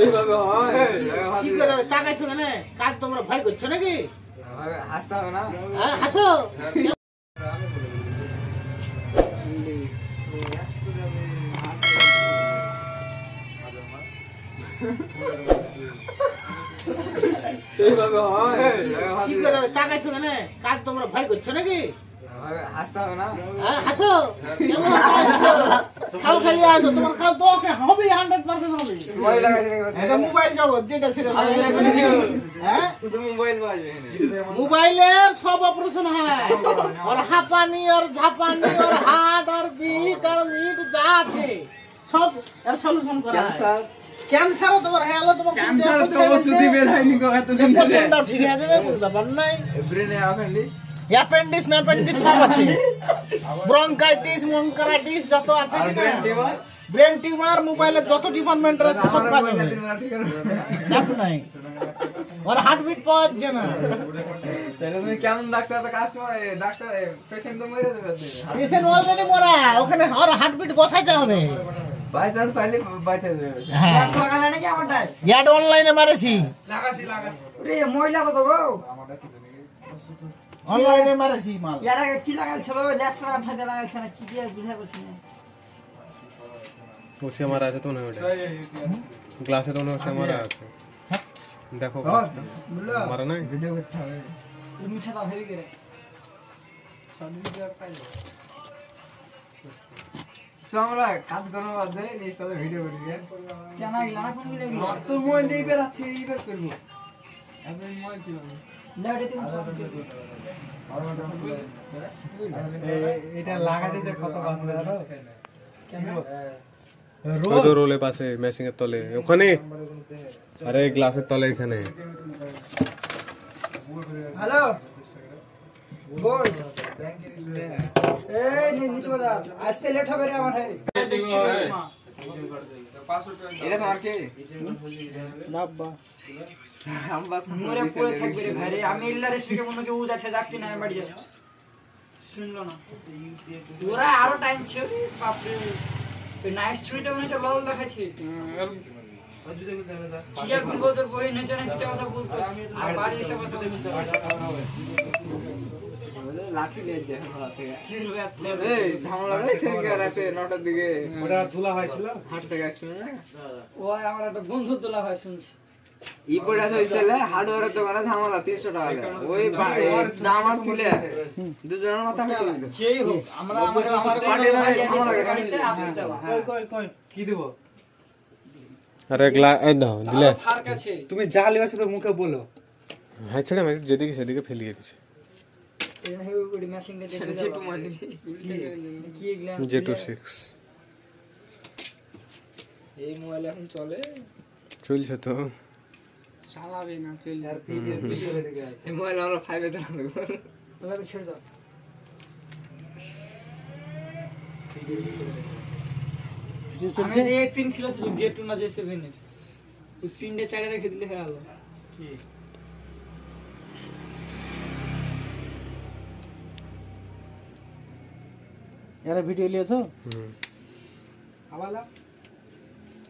এইভাবে হয় কি করে টাকাইছো কেন কাজ তোমরা ভয় করছো নাকি হাসতে হবে না হ্যাঁ হাসো এইভাবে হয় কি করে টাকাইছো কেন কাজ তোমরা ভয় করছো নাকি হাসতে হবে না। হ্যাঁ হাসো। খাও খালি আসো তোমার খাও তো হবে হান্ড্রেড পার্সেন্ট হবে মোবাইল লাগাইছে নাকি বাচ্চা? এটা মোবাইল জগৎ যেটা সেটা হ্যাঁ? শুধু মোবাইল বাজবে মোবাইলে সব অপারেশন হয়। ওর হাঁপানি ওর ঝাপানি ওর হার্ট ওর বিট আর মিট যা আছে সব এর সলিউশন করা ক্যান্সার? ক্যান্সারও তোমার হয়ে তোমার ক্যান্সার তো ওষুধই বের হয়নি ঠিক হয়ে যাবে ব্যাপার নাই। ব্রেনে অ্যাপেন্ডিক্স অ্যাপেন্ডিস ম্যাপেন্ডিস সব আছে। ব্রঙ্কাইটিস মঙ্কারাইটিস যত আছে আর ব্রেন টিউমার ব্রেন টিউমার মোবাইলে যত ডিপার্টমেন্টের আছে সব কাজ হবে চাপ নাই। ওর হার্টবিট পাওয়া যাচ্ছে না। তাহলে তুমি কেমন ডাক্তার তো কাস্টমার ডাক্তার পেশেন্ট তো মরে যাবে পেশেন্ট অলরেডি মরা। ওখানে ওর হার্টবিট বসাইতে হবে। বাই চান্স পাইলে বাঁচা যাবে। হ্যাঁ। লাগালে নাকি আমারটা ইয়াড অনলাইনে মারেছি। রে মহিলা কত গো। অনলাইনে মারেছি মাল। ইয়ার আগে কি লাগাইছিল? ল্যাস লাগান ফাইদা লাগাইছে না কি দিয়ে বুঝা পারছি না। ওসে মারা আছে তো না ওটা? গ্লাসে তো না ওসে মারা আছে। দেখো মারা নাই? ভিডিও করতে হবে। তুমি ছাড়া গেলে তো আমরা কাজ করার বাদে ভিডিও করি কেন গেল না কোন গেলে তো মোবাইল দিয়ে বের আছে এইবার করব। এখন মোবাইল কি হবে লেটে তুমি সব এটা লাগাতে যে কত বাঁচবে আরও ওই তো রোলে পাশে মেশিং এর তলে। ওখানে আরে গ্লাসের তলে এখানে। হ্যালো বল এই নি নিচে বলা আজকে লেট হবে রে আমার ভাই। এটা তোমার কি? ডাব্বা আম্বাস মরে পড়ে থাকবে রে ভাই রে আমি ইল্লা রেসপিকে মনে হচ্ছে উদ আছে যাচ্ছি না বাড়ি যা শুনলো না ওরা আরও টাইম ছিল বাপরে ওই নাইস ছুরিটা মনে হচ্ছে লল দেখাচ্ছে কি আর বলব তোর বই নেচে না কিটা কথা বলতো আর বাড়ি এসে কথা লাঠি নিয়ে যায় হাত থেকে কি বলবে আর থেকে? এই ঝামেলা রে সেদিকে রাতে নটার দিকে ওটা ধুলা হয়েছিল হাট থেকে আসছিল না ও আমার একটা বন্ধু তোলা হয় শুনছি ই পড়ে হইছিলে হার্ডওয়্যারের দোকানে ঝামেলা তিনশো টাকা ওই দাম আর তুলে দুজনের মাথা ফেটে দিল যেই হোক আমরা আমাদের আমাদের পার্টি মানে ঝামেলা করে। বাড়িতে আসতে যাব কি দেব? আরে গ্লাস এই দাও দিলে। তুমি যা লিবা শুধু মুখে বলো। হ্যাঁ ছেড়ে আমি যেদিকে সেদিকে ফেলিয়ে দিছে। চেটু মানি। সিক্স এই মোবাইল এখন চলে। চলছে তো। চালাবে না চলে এই মোবাইল আমরা ফাইভে চালাবো ওগুলা ছেড়ে দাও। আমি এই পিন টু না জে সেভেন এর। ওই পিনটা চাড়ে রেখে দিলে হয়ে গেল। এরা ভিডিও লিয়েছো হুম।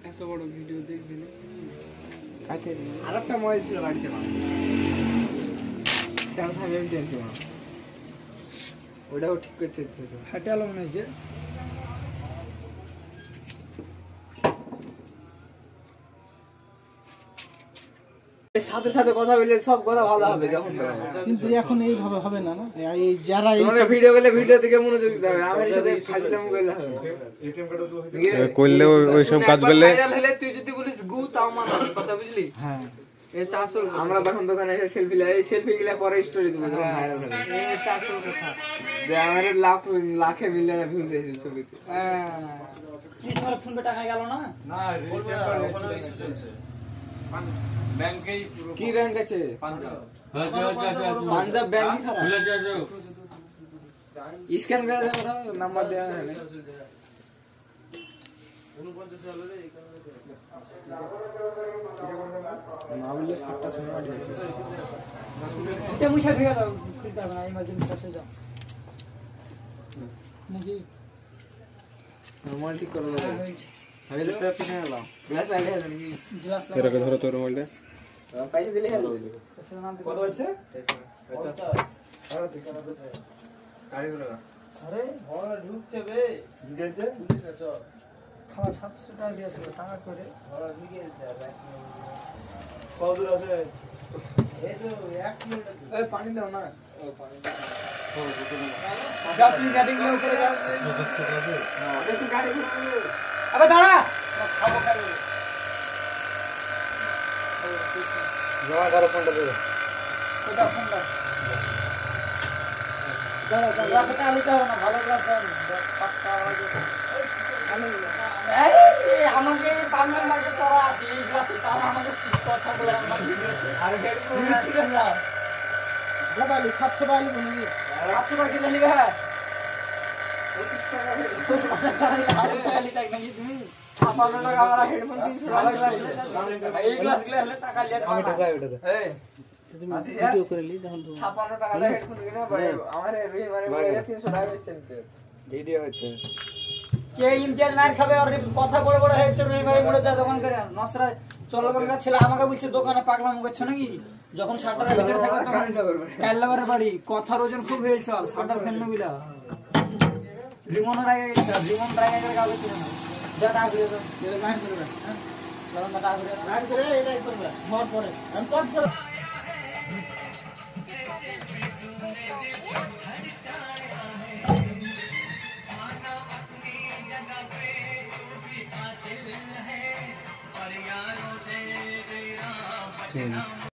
এত বড় ভিডিও দেখবি না। আর একটা মোবাইল ছিল বাড়িতে না স্যামসাং এম টেন ছিল ওটাও ঠিক করতে হাটে আলো মনে হয়েছে সাথে সাথে কথা বললে সব কথা ভালো হবে যখন কিন্তু এখন এইভাবে হবে না না? এই যারা এই ভিডিও করলে ভিডিও দিকে মনোযোগ দিতে হবে। আমার সাথে ফাজলাম করলে হবে। করলে ওই- ওইসব কাজ করলে তুই যদি তাও মানাবে কথা বুঝলি? হ্যাঁ। আমরা তখন দোকানে এসে সেলফি লাই সেলফি গুলা পরে স্টোরি দেবো যখন ভাইরাল হবে। এই চারশো কথা যে আমার লাখ লাখে মিলিয়নে ভিউজ এসেছে ছবিতে। কি ফোন পে টাকা গেল না? কি ব্যাংক আছে? পাঞ্জাব। খারাপ। স্ক্যান করে নাম্বার দেওয়া হয় না বললে সাতটা সময় বাড়ি যাচ্ছে এটা মুছা ভেঙে দাও খুলতে হবে না ইমার্জেন্সি কাছে যাও নাকি মোবাইল ঠিক করে দেবো হইল গ্লাস লাইলে হলো নাকি এটাকে ধরো তোর মোবাইলটা পয়সা দিলে হলো কত হচ্ছে গাড়ি করে আরে ঘরে ঢুকছে বে ঢুকেছে খাওয়া সাতশো টাকা দিয়েছিল টাকা করে। আছে পানি দাও না। যাত্রী গাড়ি গুলো উপরে যাও একটু গাড়ি ঘুরে আবে দাঁড়া। জমা করো ফোনটা দেবে ওটা ফোন দাও দাঁড়া দাঁড়া টাকা নিতে হবে না ভালো গ্লাস দাও পাঁচ টাকা হয়ে যাবে। এই, আমাকে পার্মানেন্ট মার্কেট করা আছে এই গ্লাসে তাও আমাকে কথা বলে আমাকে আর হেডফোন ঠিক আছে মোবাইল সাতশো টাকা নিবো নাকি সাতশো টাকা কিনে নিবে হ্যাঁ পঁচিশ টাকা হাজার টাকা নিতে নাকি তুমি ছাপান্ন টাকা আমার হেডফোন তিনশো টাকা এই গ্লাস গুলো হলে টাকা লিয়ে আমি টাকা ঢোকাই ওটাতে এই তুমি ভিডিও করে লি তখন তো ছাপান্ন টাকা হেডফোন কিনে ভাই আমার রুই মারে বলে তিনশো টাকা বেচছে নিতে ভিডিও হচ্ছে কে ইমতিয়াজ মার খাবে? আর কথা বড় বড় হয়েছে রুই মারি মোড়ে যা দোকান করে নসরা চলো করে ছেলে আমাকে বলছে দোকানে পাগলাম করছ নাকি? যখন শাটার ভিতরে থাকে তখন কাল্লাগরের বাড়ি কথার ওজন খুব হয়েছে শাটার ফেন নবিলা রিমনের আগে গেছে রিমন আগে গেলে কাউকে ছিল না। যা টাকা ঘুরে দাও যেটা গান করবে হ্যাঁ? টাকা ঘুরে দাও। করে এটাই করবে হওয়ার পরে। আমি কত করে चलो